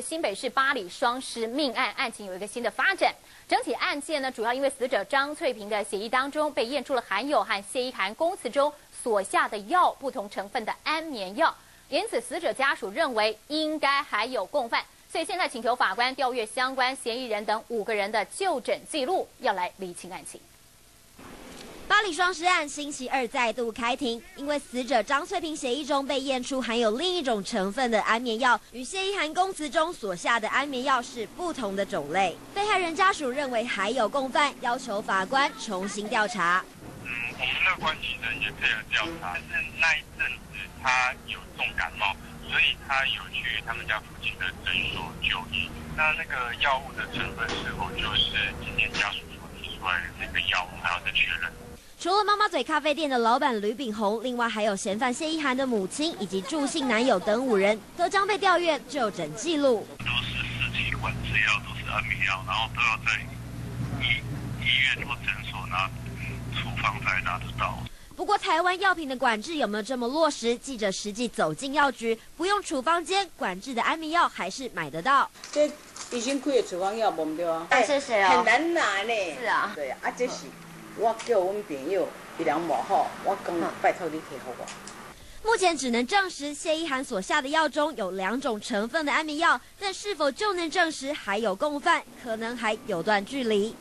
新北市八里双尸命案案情有一个新的发展。整体案件呢，主要因为死者张翠萍的血液当中被验出了含有和谢依涵供词中所下的药不同成分的安眠药，因此死者家属认为应该还有共犯，所以现在请求法官调阅相关嫌疑人等五个人的就诊记录，要来厘清案情。巴黎双尸案星期二再度开庭，因为死者张翠萍血液中被验出含有另一种成分的安眠药，与谢依涵供词中所下的安眠药是不同的种类。被害人家属认为还有共犯，要求法官重新调查。嗯，我们的关系人也配合调查，但是那一阵子他有重感冒，所以他有去他们家附近的诊所就医。那那个药物的成分是今天家属所提出来的那个药，还要再确认。除了妈妈嘴咖啡店的老板吕炳宏，另外还有嫌犯谢依涵的母亲以及助兴男友等五人，都将被调阅就诊记录。都是四剂管制药，都是安眠药，然后都要在医医院或诊所拿处方才拿得到。不过，台湾药品的管制有没有这么落实？记者实际走进药局，不用处方间管制的安眠药还是买得到。这已经开的处方药，唔对啊？谢谢哦。很难拿呢。是啊。对啊，啊这是。我叫阮朋友，伊人无好，我讲拜托你。目前只能证实谢一涵所下的药中有两种成分的安眠药，但是否就能证实还有共犯，可能还有段距离。